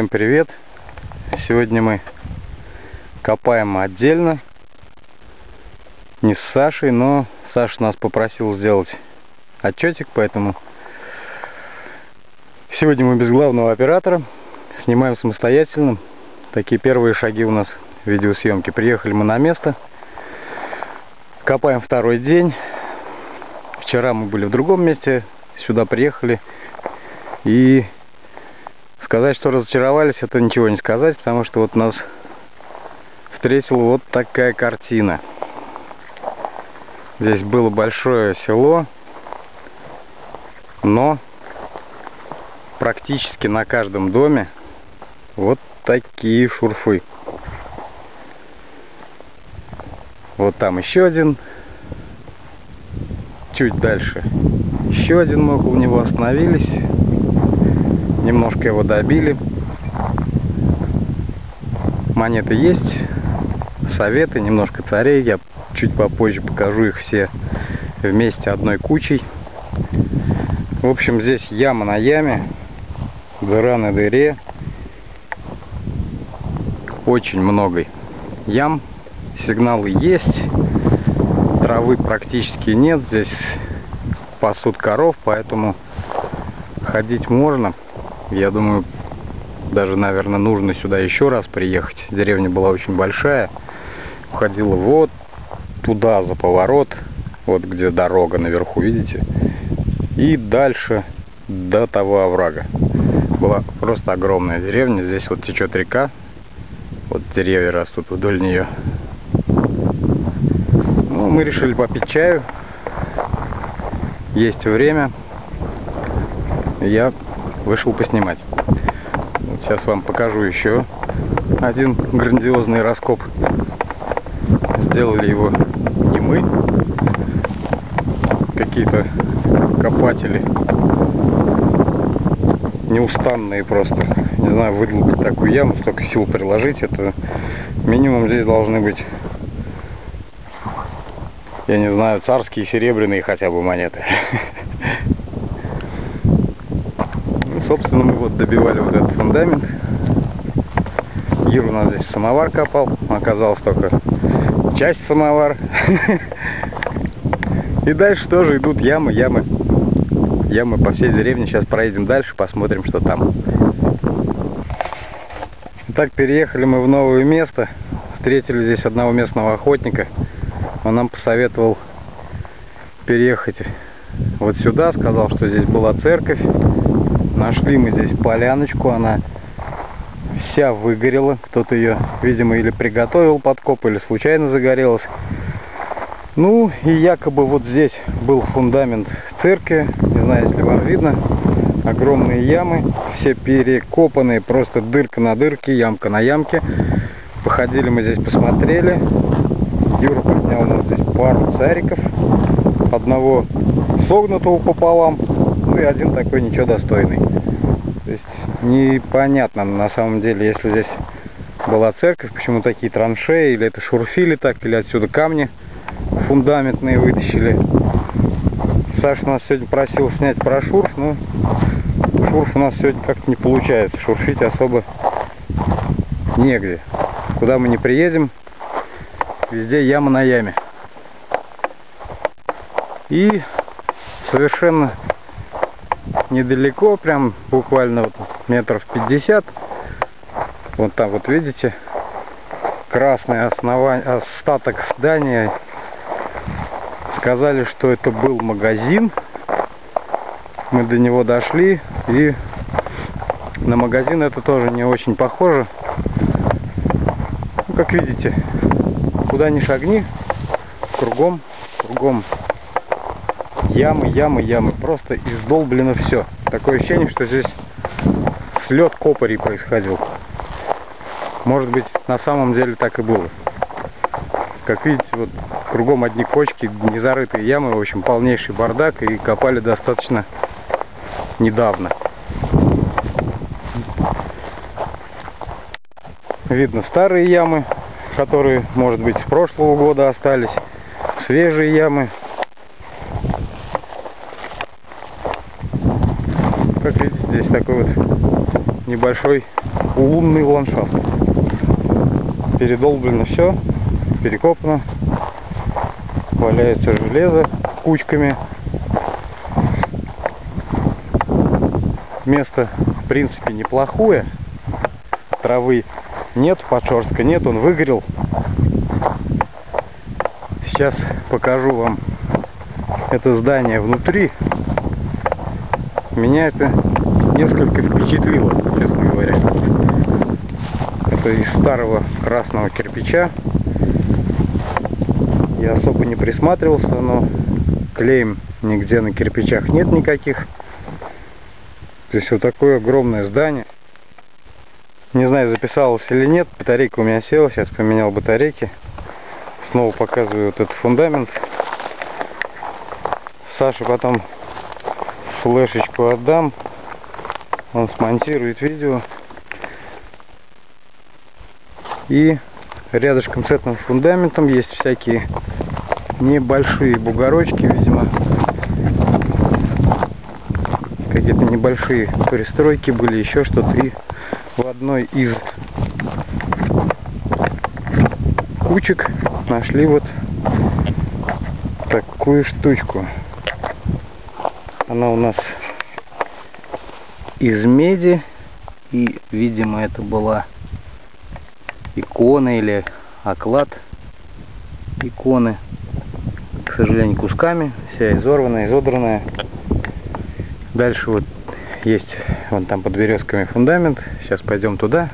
Всем привет! Сегодня мы копаем отдельно. Не с Сашей, но Саша нас попросил сделать отчетик, поэтому сегодня мы без главного оператора. Снимаем самостоятельно. Такие первые шаги у нас в видеосъемке. Приехали мы на место. Копаем второй день. Вчера мы были в другом месте. Сюда приехали. И Сказать, что разочаровались, это ничего не сказать, потому что вот нас встретила вот такая картина. Здесь было большое село, но практически на каждом доме вот такие шурфы. Вот там еще один. Чуть дальше еще один мы около него остановились немножко его добили. Монеты есть советы немножко царей. Я чуть попозже покажу их все вместе одной кучей. В общем здесь яма на яме дыра на дыре. Очень много ям. Сигналы есть. Травы практически нет. Здесь пасут коров поэтому ходить можно я думаю, даже, наверное, нужно сюда еще раз приехать. Деревня была очень большая. Уходила вот туда, за поворот. Вот где дорога наверху, видите? И дальше до того оврага. Была просто огромная деревня. Здесь вот течет река. Вот деревья растут вдоль нее. Ну, мы решили попить чаю. Есть время. Я вышел поснимать. Вот сейчас вам покажу еще один грандиозный раскоп. Сделали его не мы, какие-то копатели неустанные просто. Не знаю, выдолбить такую яму, столько сил приложить. Это минимум здесь должны быть, я не знаю, царские серебряные хотя бы монеты. собственно, мы вот добивали вот этот фундамент. Юр у нас здесь самовар копал. Оказалось только часть самовар. И дальше тоже идут ямы, ямы. Ямы по всей деревне. Сейчас проедем дальше, посмотрим, что там. Итак, переехали мы в новое место. Встретили здесь одного местного охотника. Он нам посоветовал переехать вот сюда. Сказал, что здесь была церковь. Нашли мы здесь поляночку, она вся выгорела. Кто-то ее, видимо, или приготовил подкоп, или случайно загорелась. Ну, и якобы вот здесь был фундамент церкви. Не знаю, если вам видно. Огромные ямы, все перекопанные, просто дырка на дырке, ямка на ямке. Походили мы здесь, посмотрели. Юра поднял у нас здесь пару цариков. Одного согнутого пополам, ну и один такой ничего достойный. То есть непонятно на самом деле, если здесь была церковь, почему такие траншеи, или это шурфили так, или отсюда камни фундаментные вытащили. Саша нас сегодня просил снять про шурф, но шурф у нас сегодня как-то не получается. Шурфить особо негде. Куда мы не приедем, везде яма на яме. И совершенно недалеко, прям буквально вот метров 50. Вот там вот видите, красное основание, остаток здания. Сказали, что это был магазин. Мы до него дошли и на магазин это тоже не очень похоже. Ну, как видите, куда ни шагни, кругом, кругом ямы, ямы, ямы. Просто издолблено все. Такое ощущение, что здесь слет копорей происходил. Может быть, на самом деле так и было. Как видите, вот кругом одни кочки, незарытые ямы, в общем, полнейший бардак. И копали достаточно недавно. Видно старые ямы, которые, может быть, с прошлого года остались. Свежие ямы, как видите, здесь такой вот небольшой лунный ландшафт. Передолблено все, перекопано, валяется железо кучками. Место, в принципе, неплохое. Травы нет, Подшорска нет, он выгорел. Сейчас покажу вам это здание внутри. Меня это несколько впечатлило, честно говоря. Это из старого красного кирпича. Я особо не присматривался, но клеем нигде на кирпичах нет никаких. То есть вот такое огромное здание. Не знаю, записалось или нет. Батарейка у меня села. Сейчас поменял батарейки. Снова показываю вот этот фундамент. Саша потом флешечку отдам. Он смонтирует видео. И рядышком с этим фундаментом есть всякие небольшие бугорочки, видимо. Какие-то небольшие пристройки были, еще что-то. И в одной из кучек нашли вот такую штучку. Она у нас из меди. И, видимо, это была икона или оклад иконы. К сожалению, кусками. Вся изорванная, изодранная. Дальше вот есть вон там под березками фундамент. Сейчас пойдем туда.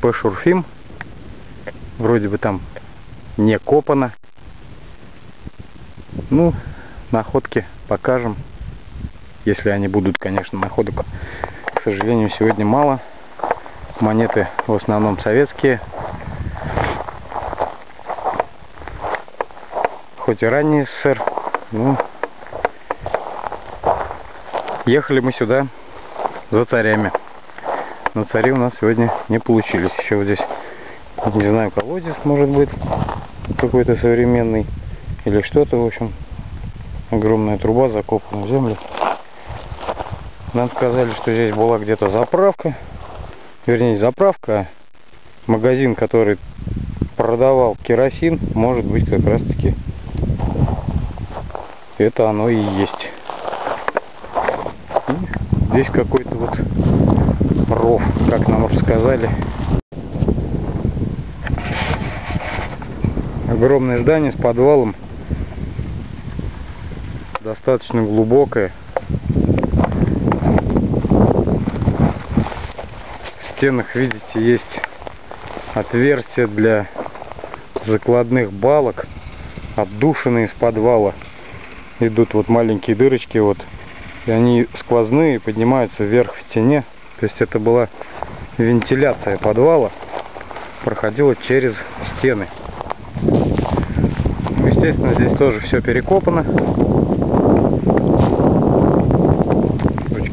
Пошурфим. Вроде бы там не копано. Ну, находки покажем. Если они будут, конечно, находок. К сожалению, сегодня мало. Монеты в основном советские. Хоть и ранний СССР, ну, ехали мы сюда за царями. Но цари у нас сегодня не получились. Еще вот здесь, не знаю, колодец может быть какой-то современный или что-то, в общем. Огромная труба закопана в землю. Нам сказали, что здесь была где-то заправка. Вернее, заправка, а магазин, который продавал керосин, может быть как раз таки это оно и есть. Здесь какой-то вот ров, как нам рассказали. Огромное здание с подвалом. Достаточно глубокое. Стенах, видите, есть отверстия для закладных балок. Отдушины из подвала. Идут вот маленькие дырочки вот и они сквозные, поднимаются вверх в стене. То есть это была вентиляция подвала, проходила через стены. Естественно, здесь тоже все перекопано.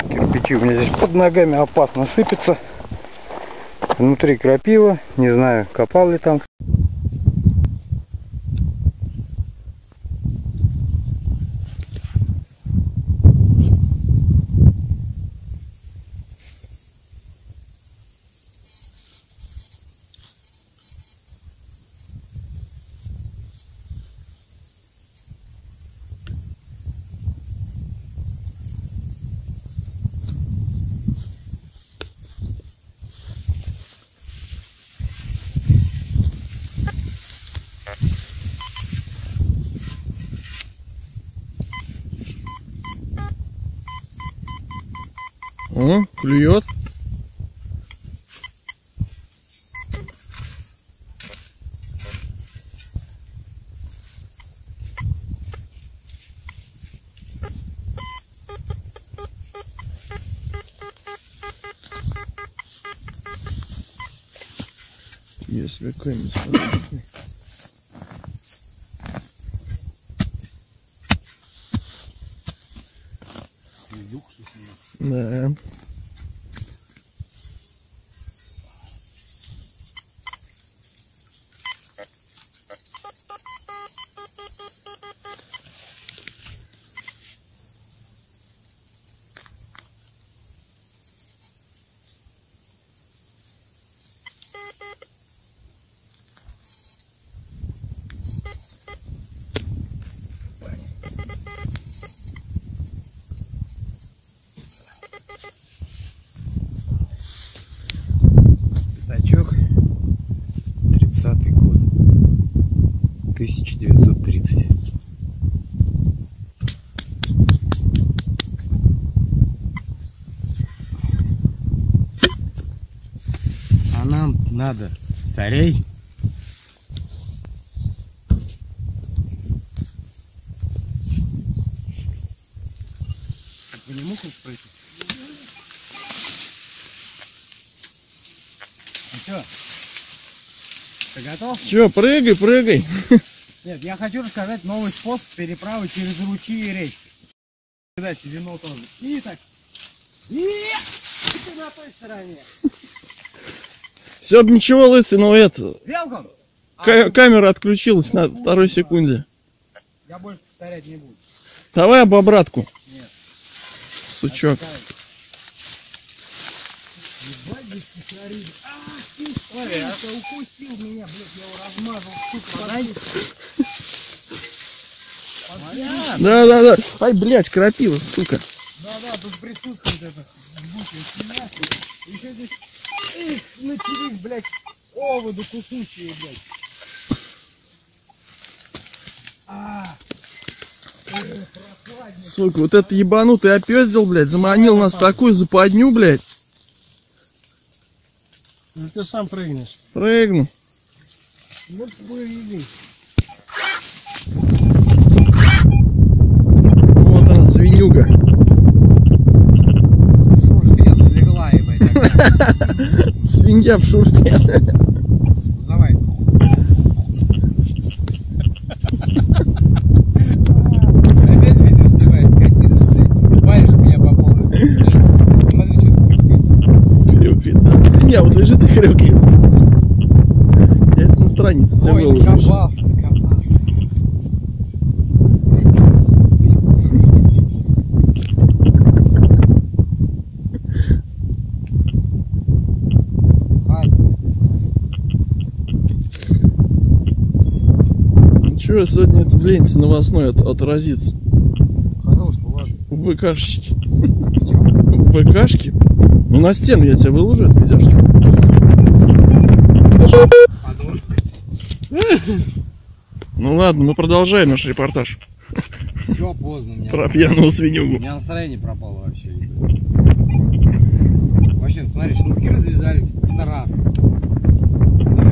Кирпичи у меня здесь под ногами опасно сыпется. Внутри крапива, не знаю, копал ли там О, клюет. Да. 1930. А нам надо царей. Вы не мог пройти? Ну что? Ты готов? Че, прыгай, прыгай. Нет, я хочу рассказать новый способ переправы через ручьи и речки. Кидайте вино тоже. И так. И ты на той стороне. Все, ничего, лысый, но это... Велком! ка- камера отключилась на второй секунде. Я больше повторять не буду. Давай об обратку. Нет. Сучок. А, ты, Ой, это укусил меня, блядь, я его размазал, сука, подай. Понятно. Да, да, да. Ай, блядь, крапива, сука. Да, да, тут присутствует это жгучая семья. Еще здесь, эх, начались, блядь, оводы кусучие, блядь. А, прохладненько. Сука, вот это ебанутый опездил, блядь, заманил нас в такую западню, блядь. Ну ты сам прыгнешь. Прыгну. Ну прыгни. Вот она, свинюга. Шурфе залегла, ебать. Свинья в шурфе. Давай. Опять видео снимаешь, скотина, блядь. Валишь меня по полной. Смотри, что ты Хрюкает, да. Свинья вот лежит и хрюкает. Я это на странице тебе Ой, выложу. накопался, накопался. Ничего, сегодня это в ленте новостной от- отразится. Хорош, ладно. В ВКшечке. В ВКшке? Ну на стену я тебя выложу, это видяшечку. Ну ладно, мы продолжаем наш репортаж Все поздно, у меня, про пьяного у свинюгу. меня настроение пропало вообще. Вообще, смотри, шнурки развязались, это раз.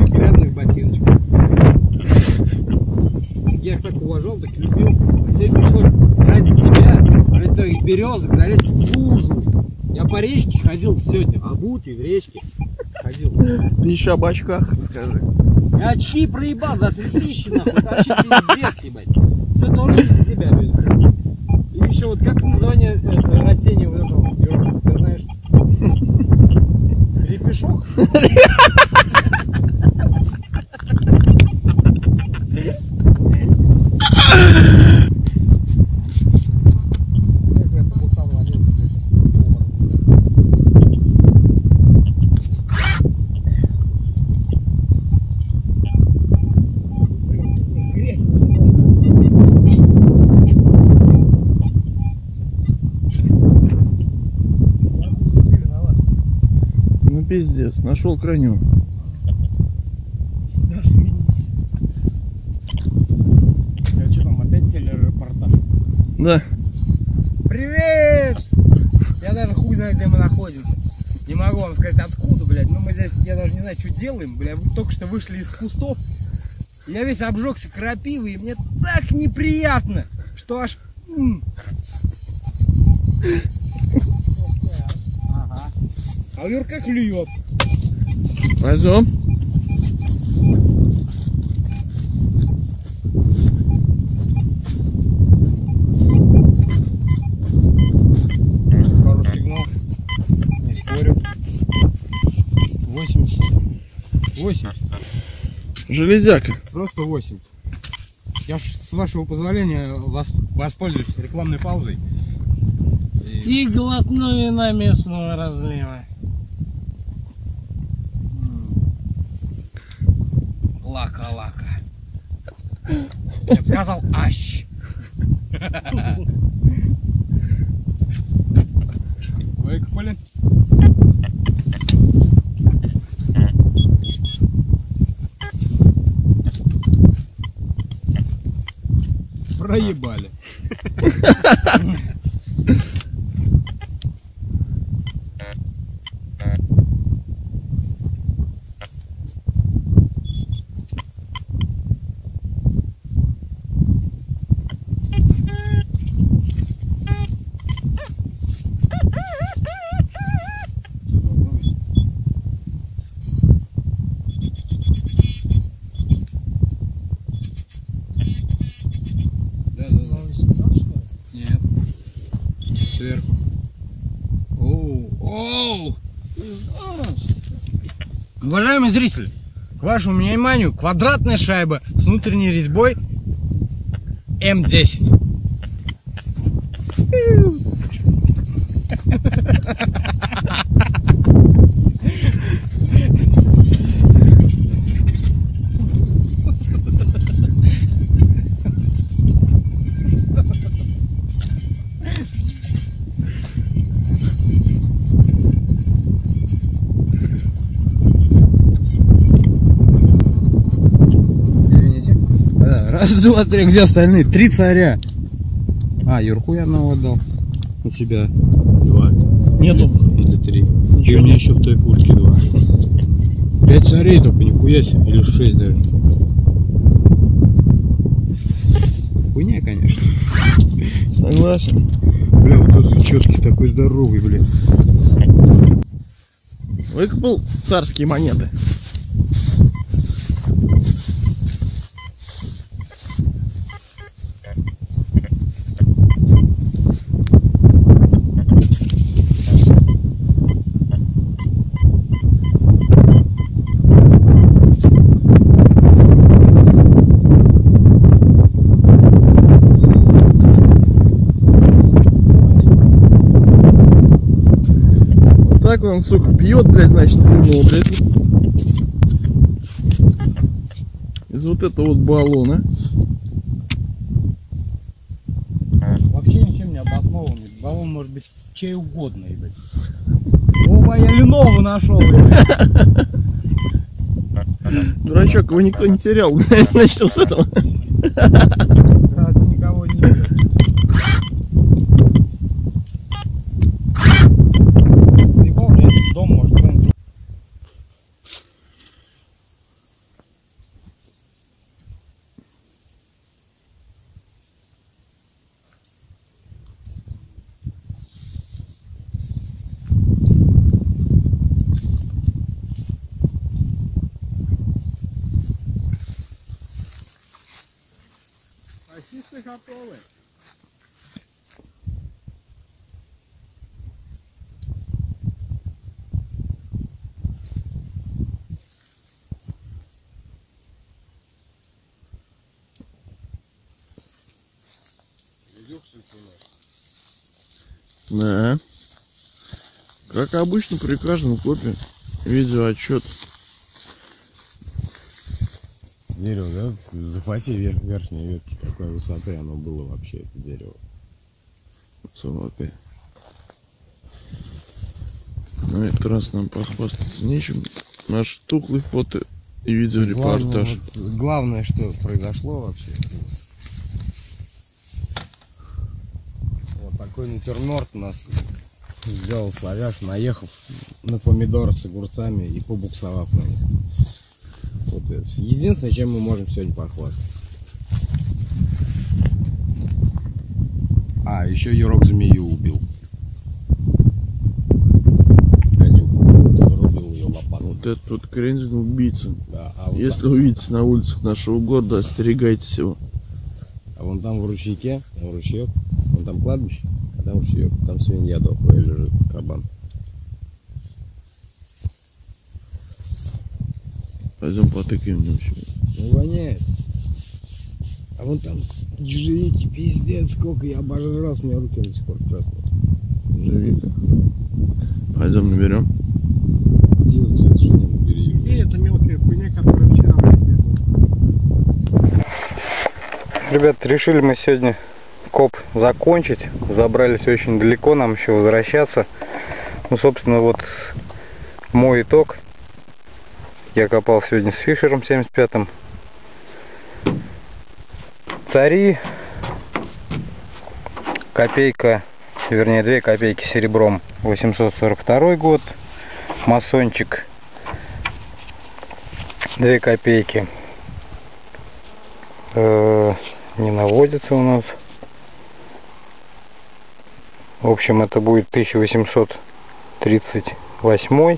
Грязных ботиночках. Я их так уважал, так любил. А сегодня пришлось ради тебя, ради твоих березок залезть в лужу. Я по речке ходил сегодня, обутый в речке ходил. Ты еще об очках скажи. Я очки проебал за три тысячи, нахуй. Это вообще пиздец, ебать. Все тоже из-за тебя, блин. И еще вот как название э, растения вот этого, ты знаешь? Репешок? Блядь, я по кустам ловился, блядь. Грязь. Ты виноват. Ну пиздец, нашел крайнюю. Даже А что там, опять телерепортаж? Да. Привет! Я даже хуй знаю, где мы находимся. Не могу вам сказать откуда, блядь. Ну мы здесь, я даже не знаю, что делаем, блядь. Мы только что вышли из кустов. Я весь обжегся крапивой, и мне так неприятно, что аж... Ага. А Юрка клюет. Пойдем. Хороший сигнал. Не спорю. 80. 80. Железяка. Просто 80. Я ж, с вашего позволения вас, воспользуюсь рекламной паузой. И... И глотну вина местного разлива. Лака-лака. Я бы сказал ащ. Выкопали. Проебали. Уважаемые зрители, к вашему вниманию квадратная шайба с внутренней резьбой М10. Извините. Да, Раз, два, три. Где остальные? Три царя. А, Юрку я одного отдал. У тебя два. Нету. Или, или три. И у меня еще в той куртке два. Пять царей только, нихуя себе. Или шесть даже. Хуйня, конечно. Согласен. Бля, вот этот четкий такой здоровый, блин. Выкопал царские монеты. Так он, сука, пьет, блядь, значит, вино, блядь. Из вот этого вот баллона. Вообще ничем не обоснованный. Баллон может быть чей угодно, ебать. Оба, я Ленову нашел, блядь. Дурачок, его никто не терял, блядь, начал с этого. Да. Как обычно при каждом копе видеоотчет. Дерево, да? Захвати верх, верхние ветки, какой высоты оно было вообще, это дерево. Собакой. На этот раз нам похвастаться нечем. Наш тухлый фото и видеорепортаж. Главное, вот, главное, что произошло вообще. Вот такой натюрморт у нас сделал славяш, наехав на помидоры с огурцами и побуксовав на них. Вот это. Единственное, чем мы можем сегодня похвастаться. А, еще Юрок змею убил. Ее лопатой. Вот этот вот кринжный убийца. Да, а вот Если увидите на улицах нашего города, остерегайтесь его. А вон там в ручейке, там ручеек, вон там кладбище, там свинья дохлая лежит, кабан. Пойдем потыкаем в нем сегодня. Ну воняет. А вон там ежевики, пиздец, сколько я обожрался, у меня руки до сих пор красные. Ежевика. Пойдем наберем. Где вот, кстати, что не набери? И это мелкая хуйня, которая вчера. Ребят, решили мы сегодня коп закончить. Забрались очень далеко, нам еще возвращаться. Ну, собственно, вот мой итог. Я копал сегодня с Фишером 75-м. Цари копейка, вернее 2 копейки серебром 842 год, масончик 2 копейки Э, не наводится у нас. В общем, это будет 1838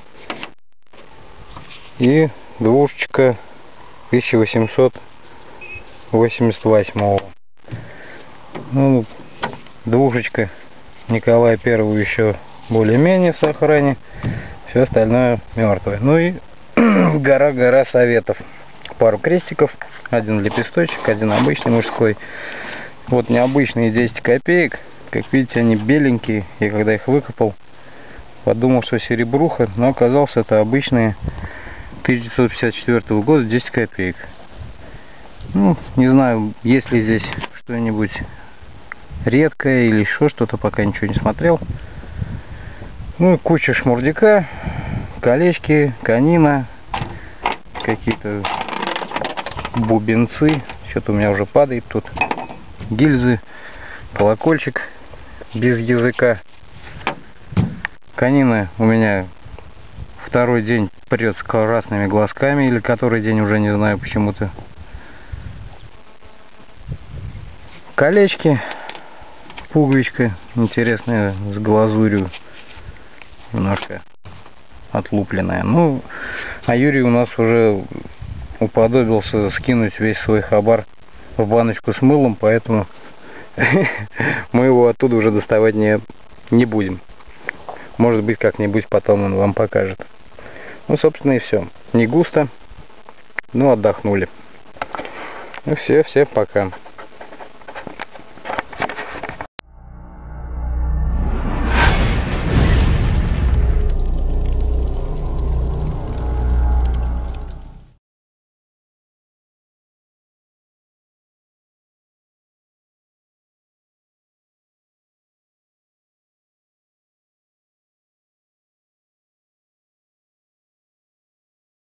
и двушечка 1888 ну, двушечка Николая Первого еще более-менее в сохране. Все остальное мертвое ну и гора-гора советов. Пару крестиков. Один лепесточек один обычный мужской вот необычные 10 копеек как видите они беленькие я когда их выкопал подумал что серебруха но оказалось это обычные 1954 года 10 копеек ну не знаю есть ли здесь что-нибудь редкое или еще что-то пока ничего не смотрел ну и куча шмурдика колечки канина какие-то бубенцы. Что-то у меня уже падает тут. Гильзы, колокольчик без языка. Канина у меня второй день прет с красными глазками, или который день уже не знаю почему-то. Колечки, пуговичка интересная с глазурью, немножко отлупленная. Ну, а Юрий у нас уже уподобился скинуть весь свой хабар в баночку с мылом, поэтому мы его оттуда уже доставать не, не будем. Может быть, как-нибудь потом он вам покажет. Ну, собственно, и все. Не густо, но отдохнули. Ну, все, все, пока.